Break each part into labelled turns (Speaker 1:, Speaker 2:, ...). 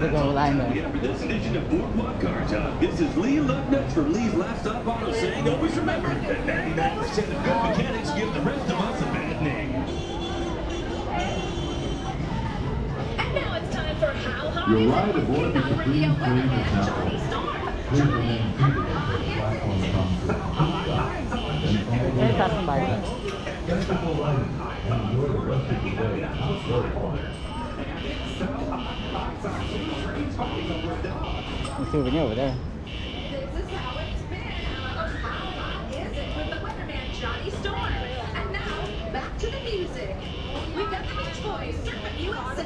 Speaker 1: to go line there.
Speaker 2: Yeah, for this edition of Boardwalk Car Talk, this is Lee Lutnick from Lee's Last Stop Auto saying, always remember that 99% of good mechanics give the rest of us a bad name.
Speaker 3: And now it's time for How High
Speaker 4: Your
Speaker 3: Is It?
Speaker 4: ride aboard the
Speaker 3: With
Speaker 4: Supreme
Speaker 3: radio
Speaker 4: Train
Speaker 3: weatherman
Speaker 4: is now
Speaker 3: Johnny
Speaker 4: over.
Speaker 3: Storm.
Speaker 4: Please
Speaker 3: Johnny,
Speaker 4: remain
Speaker 3: how
Speaker 4: seated
Speaker 3: high
Speaker 4: as the
Speaker 3: is it?
Speaker 4: platform comes to a stop. Then
Speaker 1: They're
Speaker 4: follow
Speaker 1: passing by.
Speaker 4: Tactical lighting and enjoy the rest of your day.
Speaker 1: The souvenir over there.
Speaker 3: Storm? And now back to the music. We've got the Beach Boys, USA.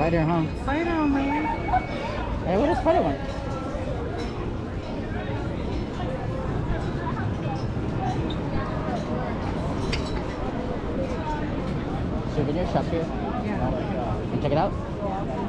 Speaker 1: Spider, huh?
Speaker 5: Spider-Man.
Speaker 1: Hey, what does Spider want? Souvenir shop here.
Speaker 5: Yeah.
Speaker 1: You check it out?
Speaker 5: Yeah.